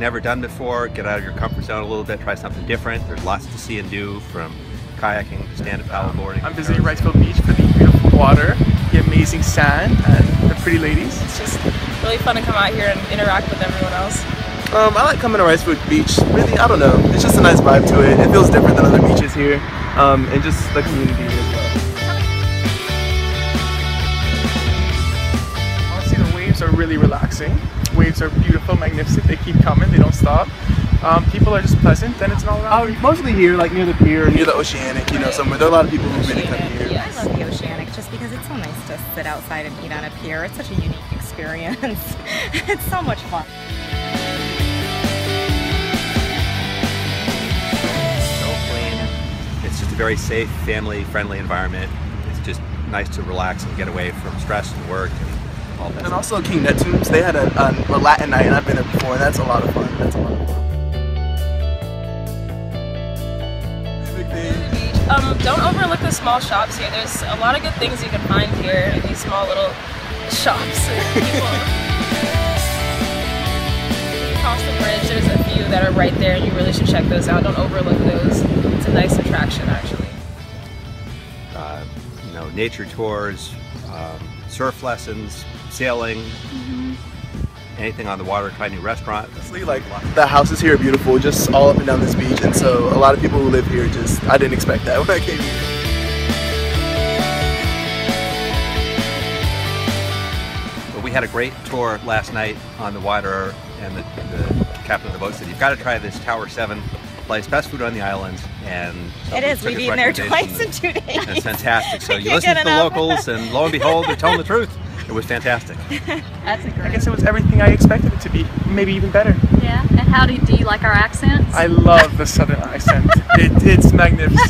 never done before, get out of your comfort zone a little bit, try something different. There's lots to see and do from kayaking to stand-up paddleboarding. I'm visiting Wrightsville Beach for the beautiful water, the amazing sand, and the pretty ladies. It's just really fun to come out here and interact with everyone else. Um, I like coming to Wrightsville Beach. Really, I don't know. It's just a nice vibe to it. It feels different than other beaches here, um, and just the community as well. Are really relaxing. Waves are beautiful, magnificent. They keep coming. They don't stop. Um, people are just pleasant, and it's an all-around. Uh, mostly here, like near the pier, near the Oceanic, you know, somewhere. There are a lot of people who've really come here. Yeah, I love the Oceanic just because it's so nice to sit outside and eat on a pier. It's such a unique experience. it's so much fun. so clean. It's just a very safe, family-friendly environment. It's just nice to relax and get away from stress and work and all that. And also King Neptune's, they had a, a, a Latin night, and I've been there before, and that's a lot of fun. That's a lot of fun. Um, don't overlook the small shops here. There's a lot of good things you can find here in these small little shops. Across the bridge, there's a few that are right there, and you really should check those out. Don't overlook those. It's a nice attraction, actually. You know, nature tours, um, surf lessons, sailing, anything on the water, try a new restaurant. Honestly, like the houses here are beautiful, just all up and down this beach, and so a lot of people who live here just I didn't expect that when I came here. But we had a great tour last night on the water, and the, the captain of the boat said, You've got to try this Tower 7 place, best food on the island. And it is. We is. took We've his eaten there twice in two days. and It's fantastic. So you listen to the enough. locals, and lo and behold, they're telling the truth. It was fantastic. That's a I great. I guess it was everything I expected it to be, maybe even better. Yeah. And how do, do you like our accents? I love the southern accent. It, it's magnificent, believe me.